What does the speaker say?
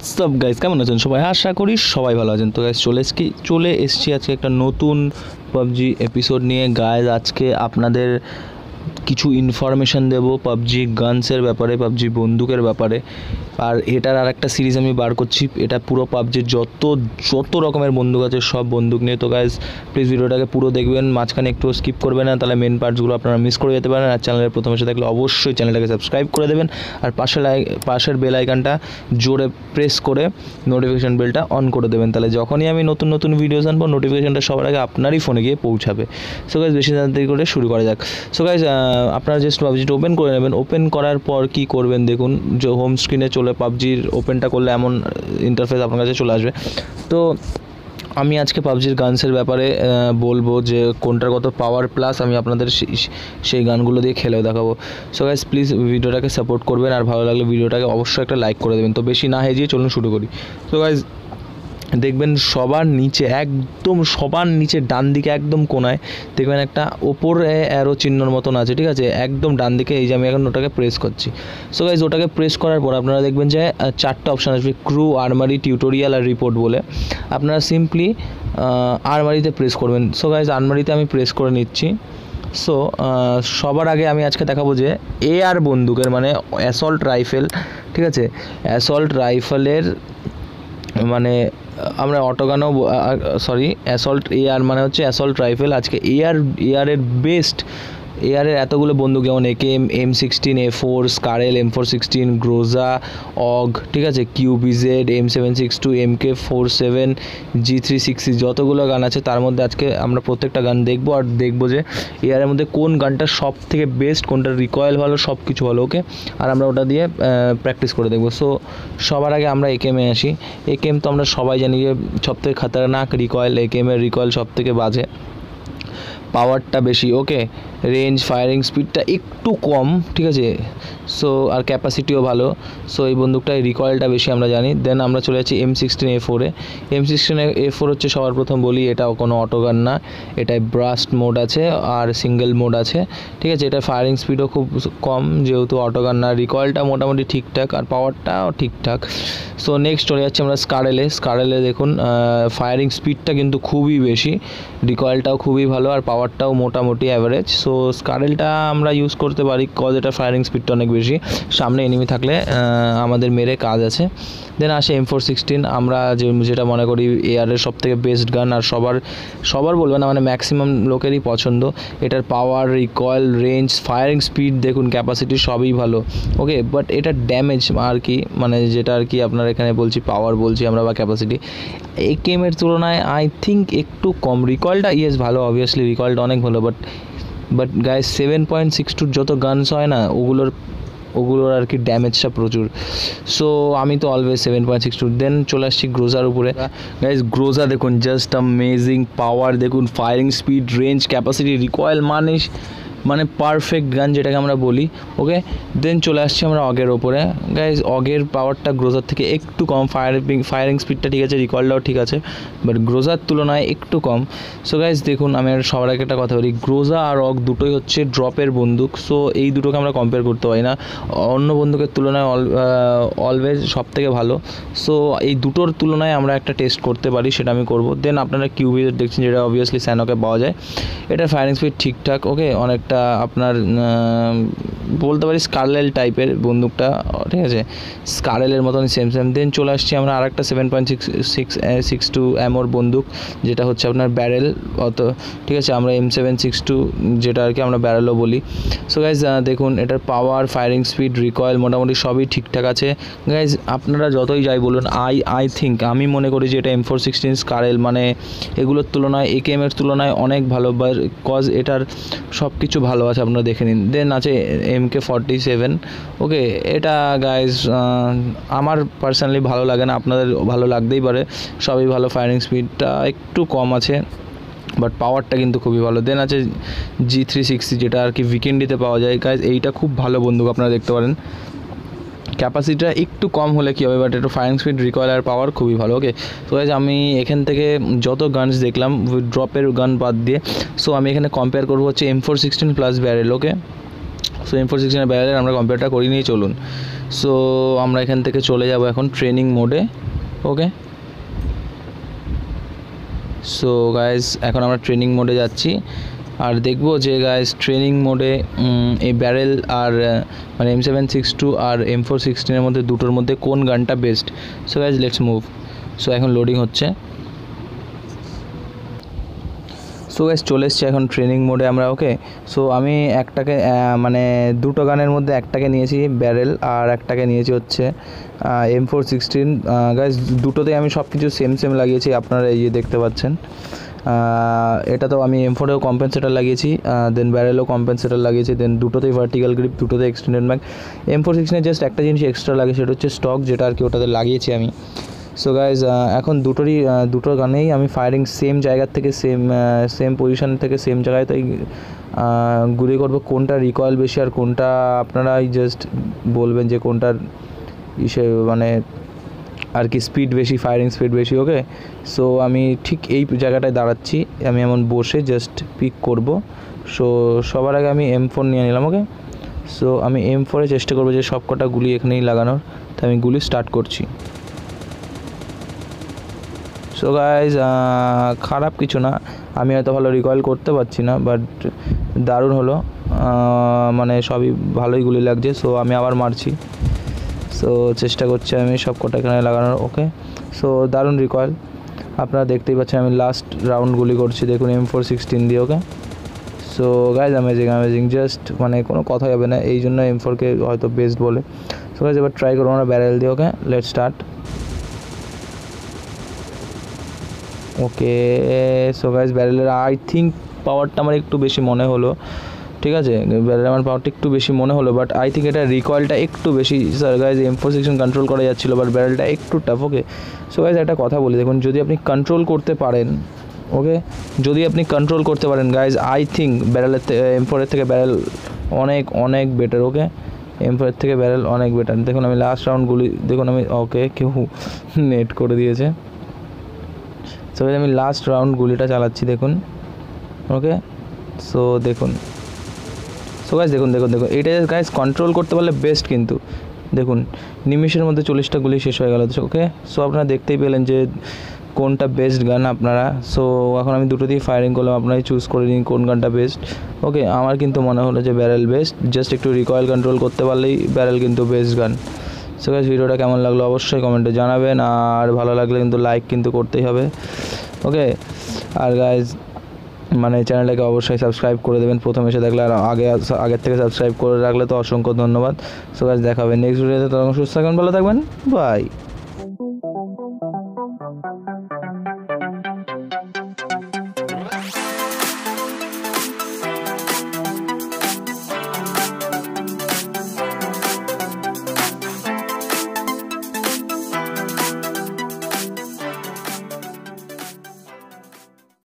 WhatsApp guys কেমন আছেন? সবাই আশা করি সবাই ভালো আছেন। তো গাইজ চলে এসছি চলে এসছি আজকে একটা নতুন পাবজি এপিসোড নিয়ে। গাইজ আজকে আপনাদের কিছু ইনফরমেশান দেব পাবজি গানসের ব্যাপারে পাবজি বন্দুকের ব্যাপারে। আর এটার আর একটা সিরিজ আমি বার করছি। এটা পুরো পাবজির যত যত রকমের বন্দুক আছে, সব বন্দুক নিয়ে। তো গাইজ প্লিজ ভিডিওটাকে পুরো দেখবেন, মাঝখানে একটু স্কিপ করবেন না, তাহলে মেন পার্টসগুলো আপনারা মিস করে যেতে পারেন। আর চ্যানেলের প্রথম এসে থাকলে অবশ্যই চ্যানেলটাকে সাবস্ক্রাইব করে দেবেন। আর পাশে পাশের বেল আইকনটা জোরে প্রেস করে নোটিফিকেশান বেলটা অন করে দেবেন। তাহলে যখনই আমি নতুন নতুন ভিডিওস আনব নোটিফিকেশানটা সবার আগে আপনারই ফোনে গিয়ে পৌঁছাবে। সো গাইজ বেশি তাড়াতাড়ি করে শুরু করা যাক। সো গাইজ আপনারা জাস্ট পাবজিটা ওপেন করে নেবেন। ওপেন করার পর কি করবেন দেখুন, যে হোম স্ক্রিনে চলে পাবজির ওপেনটা করলে এমন ইন্টারফেস আপনার কাছে চলে আসবে। তো আমি আজকে পাবজির গানসের ব্যাপারে বলব যে কোনটার কত পাওয়ার প্লাস আমি আপনাদের সেই গানগুলো দিয়ে খেলেও দেখাবো। সো গাইজ প্লিজ ভিডিওটাকে সাপোর্ট করবেন আর ভালো লাগলে ভিডিওটাকে অবশ্যই একটা লাইক করে দেবেন। তো বেশি না হেজিয়ে চলুন শুরু করি। সো গাইজ দেখবেন সবার নিচে, একদম সবার নিচে ডান দিকে একদম কোনায় দেখবেন একটা ওপরে অ্যারো চিহ্নর মতন আছে, ঠিক আছে? একদম ডান দিকে এই যে আমি এখন ওটাকে প্রেস করছি। সো গাইজ ওটাকে প্রেস করার পর আপনারা দেখবেন যে চারটা অপশান আসবে ক্রু আর্মারি টিউটোরিয়াল আর রিপোর্ট বলে। আপনারা সিম্পলি আর্মারিতে প্রেস করবেন। সো গাইজ আর্মারিতে আমি প্রেস করে নিচ্ছি। সো সবার আগে আমি আজকে দেখাবো যে এ আর বন্দুকের মানে অ্যাসল্ট রাইফেল ঠিক আছে? অ্যাসল্ট রাইফেলের মানে আমরা অটোগানও সরি অ্যাসল্ট এয়ার মানে হচ্ছে অ্যাসল্ট রাইফেল আজকে এয়ার এয়ারের বেস্ট এয়ারের এতগুলো বন্দুক, যেমন AK M M sixteen A four SCAR L M four sixteen Groza AUG ঠিক আছে? QBZ M seven six two M K four seven G three six যতগুলো গান আছে, তার মধ্যে আজকে আমরা প্রত্যেকটা গান দেখব আর দেখব যে এয়ারের মধ্যে কোন গানটা সব থেকে বেস্ট কোনটা রিকয়েল ভালো সব কিছু ভালো ওকে আর আমরা ওটা দিয়ে প্র্যাকটিস করে দেখব। সো সবার আগে আমরা একেমে আসি। একেম তো আমরা সবাই জানি যে সব থেকে খাতারনাক রিকয়েল একেমের রিকয়েল সব থেকে বাজে। পাওয়ারটা বেশি ওকে রেঞ্জ ফায়ারিং স্পিডটা একটু কম, ঠিক আছে? সো আর ক্যাপাসিটিও ভালো। সো এই বন্দুকটায় রিকয়েলটা বেশি আমরা জানি। দেন আমরা চলে যাচ্ছি এম সিক্সটিন এ ফোরে এম সিক্সটিন এ ফোর হচ্ছে সবার প্রথম বলি, এটাও কোনো অটোগান না। এটায় ব্রাস্ট মোড আছে আর সিঙ্গেল মোড আছে। ঠিক আছে এটা ফায়ারিং স্পিডও খুব কম, যেহেতু অটোগান না। রিকয়েলটা মোটামুটি ঠিকঠাক আর পাওয়ারটাও ঠিকঠাক। সো নেক্সট চলে যাচ্ছে আমরা স্কারেলে স্কারেলে দেখুন ফায়ারিং স্পিডটা কিন্তু খুবই বেশি। রিকয়েলটাও খুবই ভালো আর পাওয়ারটাও মোটামুটি অ্যাভারেজ সো স্কারেলটা আমরা ইউজ করতে পারি কজ এটা ফায়ারিং স্পিডটা অনেক বেশি। সামনে এনিমি থাকলে আমাদের মেরে কাজ আছে। দেন আসে এম ফোর সিক্সটিন আমরা যে, যেটা মনে করি এয়ারের সব থেকে বেস্ট গান আর সবার সবার বলব না মানে ম্যাক্সিমাম লোকেরই পছন্দ। এটার power recoil range firing speed দেখুন ক্যাপাসিটি সবই ভালো। ওকে বাট এটা ড্যামেজ আর কি মানে যেটা আর কি আপনার এখানে বলছি পাওয়ার বলছি আমরা বা ক্যাপাসিটি এই গেমের তুলনায় আই থিঙ্ক একটু কম। রিকয়েলটা ইয়েস ভালো অবভিয়াসলি রিকয়েলটা অনেক ভালো বাট বাট গায়ে সেভেন পয়েন্ট সিক্স টুর যত গানস হয় না, ওগুলোর ওগুলোর আর কি ড্যামেজটা প্রচুর। সো আমি তো always seven point six two then চলে আসছি গ্রোজার উপরে। গাইজ গ্রোজা দেখুন জাস্ট অ্যামেজিং পাওয়ার দেখুন firing speed range capacity recoil মানে মানে পারফেক্ট গান যেটাকে আমরা বলি ওকে দেন চলে আসছি আমরা অগের ওপরে। গাইজ অগের পাওয়ারটা গ্রোজার থেকে একটু কম ফায়ারিং ফায়ারিং স্পিডটা ঠিক আছে রিকয়েলটাও ঠিক আছে বাট গ্রোজার তুলনায় একটু কম। সো গাইজ দেখুন, আমি আর সবার আগে একটা কথা বলি গ্রোজা আর অগ দুটোই হচ্ছে ড্রপের বন্দুক সো এই দুটোকে আমরা কম্পেয়ার করতে পারি না। অন্য বন্দুকের তুলনায় অল অলওয়েজ সব থেকে ভালো। সো এই দুটোর তুলনায় আমরা একটা টেস্ট করতে পারি, সেটা আমি করব। দেন আপনারা কিউবি দেখছেন, যেটা অবভিয়াসলি স্যানোকে পাওয়া যায়। এটা ফায়ারিং স্পিড ঠিকঠাক ওকে অনেকটা আপনার বলতে পারি স্কারলেল টাইপের বন্দুকটা, ঠিক আছে? স্কারেলের মতন সেম সেম দেন চলে আসছি আমরা আর একটা seven point six six six two এমোর বন্দুক, যেটা হচ্ছে আপনার ব্যারেল অত, ঠিক আছে? আমরা এম সেভেন সিক্স টু যেটা আর কি আমরা ব্যারেলও বলি। সো গাইজ দেখুন, এটার পাওয়ার ফায়ারিং স্পিড রিকয়েল মোটামুটি সবই ঠিকঠাক আছে। গাইজ আপনারা যতই যাই বলুন আই আই থিঙ্ক আমি মনে করি যে এটা এম ফোর সিক্সটিন স্কারেল মানে এগুলোর তুলনায় একেএম এর তুলনায় অনেক ভালো বা কজ এটার সব কিছু ভালো আছে আপনারা দেখে নিন। দেন আছে M K forty seven okay এটা গাইজ আমার পার্সোনালি ভালো লাগে না, আপনাদের ভালো লাগতেই পারে। সবই ভালো ফায়ারিং স্পিডটা একটু কম আছে বাট পাওয়ারটা কিন্তু খুবই ভালো। দেন আছে জি থ্রি সিক্সটি যেটা আর কি উইকেন্ডিতে পাওয়া যায়। গাইজ এইটা খুব ভালো বন্দুক আপনারা দেখতে পারেন। ক্যাপাসিটিটা একটু কম হলে কী হবে? বাট একটু ফায়ারিং স্পিড রিকয়েল আর পাওয়ার খুবই ভালো ওকে তো গাইজ আমি এখান থেকে যত গানস দেখলাম ড্রপের গান বাদ দিয়ে সো আমি এখানে কম্পেয়ার করব হচ্ছে M four sixteen plus barrel okay so M four সিক্সটিনের ব্যারেলের আমরা কম্পেয়ারটা করিয়ে নিয়ে চলুন। সো আমরা এখান থেকে চলে যাব এখন ট্রেনিং মোডে ওকে সো গাইজ এখন আমরা ট্রেনিং মোডে যাচ্ছি। আর দেখব যে গাইজ ট্রেনিং মোডে এই ব্যারেল আর মানে এম সেভেন সিক্স টু আর এম ফোর সিক্সটিনের মধ্যে দুটোর মধ্যে কোন গানটা best so guys let's move so এখন লোডিং হচ্ছে। সো গাইজ চলে এসছে এখন ট্রেনিং মোডে আমরা ওকে সো আমি একটাকে মানে দুটো গানের মধ্যে একটাকে নিয়েছি ব্যারেল আর একটাকে নিয়েছি হচ্ছে এম ফোর সিক্সটিন গাইজ দুটোতেই আমি সব কিছু সেম সেম লাগিয়েছি, আপনারা এই দেখতে পাচ্ছেন। এটা তো আমি এম ফোরেও কম্পেনসেটার লাগিয়েছি দেন ব্যারেলও কম্পেনসেটার লাগিয়েছি দেন দুটোতেই ভার্টিক্যাল গ্রিপ দুটোতে এক্সটেন্ডেড ব্যাক এম ফোর সিক্সটিনে জাস্ট একটা জিনিস এক্সট্রা লাগে সেটা হচ্ছে স্টক যেটা আর কি ওটাতে লাগিয়েছি আমি। সো গাইজ এখন দুটোরই আহ, দুটো গানেই আমি ফায়ারিং সেম জায়গার থেকে সেম সেম পজিশন থেকে সেম জায়গায় তাই গুলি করব কোনটা রিকয়েল বেশি আর কোনটা আপনারাই জাস্ট বলবেন যে কোনটার ইসে মানে আর কি স্পিড বেশি ফায়ারিং স্পিড বেশি ওকে সো আমি ঠিক এই জায়গাটায় দাঁড়াচ্ছি। আমি এমন বসে জাস্ট পিক করব। সো সবার আগে আমি এম ফোর নিয়ে নিলাম ওকে সো আমি এম ফোরে চেষ্টা করব যে সব কটা গুলি এখানেই লাগানোর। তাই আমি গুলি স্টার্ট করছি। সো গাইজ খারাপ কিছু না। আমি হয়তো ভালো রিকয়েল করতে পারছি না বাট দারুণ হলো। মানে সবই ভালোই গুলি লাগছে সো আমি আবার মারছি। সো চেষ্টা করছি আমি সব কটা এখানে লাগানোর ওকে সো দারুণ রিকয়েল আপনারা দেখতেই পাচ্ছেন আমি লাস্ট রাউন্ড গুলি করছি, দেখুন এম ফোর সিক্সটিন দিয়ে okay so guys amazing amazing just মানে কোনো কথা হবে না, এই জন্য এম ফোরকে হয়তো বেস্ট বলে। সো গাইজ এবার ট্রাই করব আমরা ব্যারেল দিয়ে okay let start okay so guys ব্যারেলের I think পাওয়ারটা আমার একটু বেশি মনে হলো। ঠিক আছে? ব্যারেল আমার পাওয়ারটা একটু বেশি মনে হলো বাট আই থিঙ্ক এটা রিকয়েলটা একটু বেশি। Sir guys M four section control করা যাচ্ছিল বাট ব্যারেলটা একটু টাফ ওকে সো গাইজ একটা কথা বলি, দেখুন, যদি আপনি কন্ট্রোল করতে পারেন ওকে যদি আপনি কন্ট্রোল করতে পারেন গাইজ আই থিঙ্ক ব্যারেলের এম ফোরের থেকে ব্যারেল অনেক অনেক বেটার ওকে এমফোরের থেকে ব্যারেল অনেক বেটার দেখুন, আমি লাস্ট রাউন্ডগুলি দেখুন, আমি ওকে কেউ নেট করে দিয়েছে। সো আমি লাস্ট রাউন্ড গুলিটা চালাচ্ছি, দেখুন ওকে সো দেখুন। সো গাইজ দেখুন দেখুন দেখুন। এইটা গাইজ কন্ট্রোল করতে পারলে বেস্ট কিন্তু। দেখুন, নিমিষের মধ্যে চল্লিশটা গুলি শেষ হয়ে গেল ওকে সো আপনারা দেখতেই পেলেন যে কোনটা বেস্ট গান আপনারা। সো এখন আমি দুটো দিয়ে ফায়ারিং করলাম, আপনারাই চুজ করে নিন কোন গানটা বেস্ট ওকে আমার কিন্তু মনে হলো যে ব্যারেল বেস্ট জাস্ট একটু রিকয়েল কন্ট্রোল করতে পারলেই ব্যারেল কিন্তু বেস্ট গান। সো গাইজ ভিডিওটা কেমন লাগল অবশ্যই কমেন্টে জানাবেন। আর ভালো লাগলে কিন্তু লাইক কিন্তু করতেই হবে। ওকে আর গাইজ মানে চ্যানেলটাকে অবশ্যই সাবস্ক্রাইব করে দেবেন প্রথম এসে দেখলে, আর আগে আগের থেকে সাবস্ক্রাইব করে রাখলে তো অসংখ্য ধন্যবাদ। সো গাইজ দেখা নেক্সট ভিডিওতে তখন সুস্থ থাকবেন, ভালো থাকবেন বাই